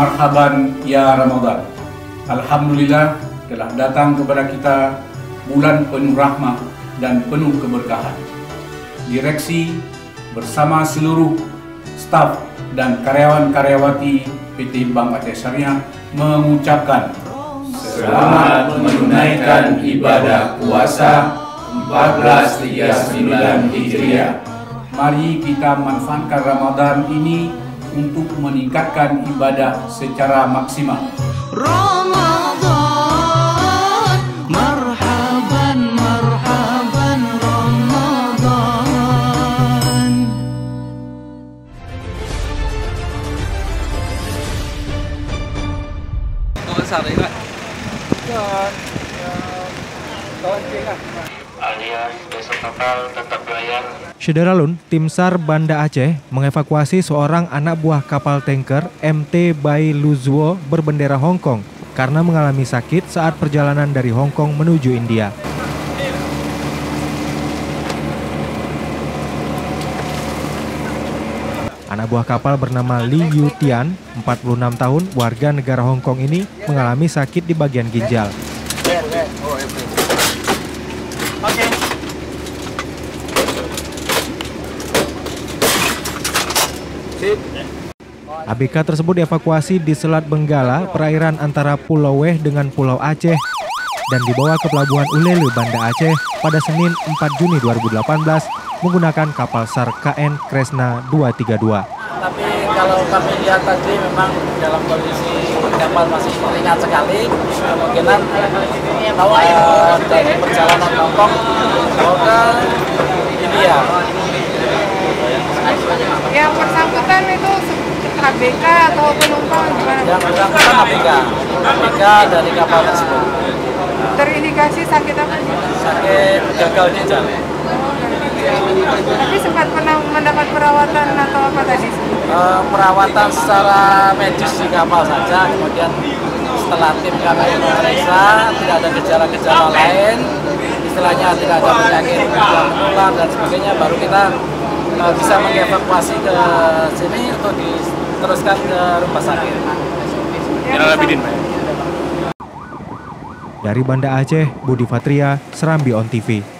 marhaban ya Ramadan. Alhamdulillah telah datang kepada kita bulan penuh rahmat dan penuh keberkahan. Direksi bersama seluruh staf dan karyawan-karyawati PT Bank Aceh Syariah mengucapkan selamat menunaikan ibadah puasa 1439 Hijriah. Mari kita manfaatkan Ramadan ini untuk meningkatkan ibadah secara maksimal. Ramadan marhaban marhaban Ramadan Kawan sari Pak. Alias tim SAR Banda Aceh mengevakuasi seorang anak buah kapal tanker MT Bai Luzwo berbendera Hong Kong karena mengalami sakit saat perjalanan dari Hong Kong menuju India. Anak buah kapal bernama Li Yutian, 46 tahun, warga negara Hong Kong ini mengalami sakit di bagian ginjal. ABK tersebut dievakuasi di Selat Benggala, perairan antara Pulau Weh dengan Pulau Aceh, dan dibawa ke Pelabuhan Ulele, Banda Aceh pada Senin 4 Juni 2018 menggunakan kapal SAR KN Kresna 232. Kalau kami lihat tadi memang dalam kondisi kapal masih ringan sekali. Kemungkinan uh, dari perjalanan Hongkong mau ke India Yang bersangkutan itu ABK atau penumpang gimana? yang bersangkutan ABK ABK dari kapal tersebut. Terindikasi sakit apa? sakit gagal ginjal. Tapi sempat pernah mendapat perawatan atau apa tadi? Eh, perawatan secara medis di kapal saja kemudian setelah tim kami memeriksa tidak ada gejala-gejala lain istilahnya tidak ada penyakit yang menular dan sebagainya baru kita eh, bisa mengevakuasi ke sini untuk diteruskan ke rumah sakit. Dari Banda Aceh, Budi Fatria, Serambi On TV.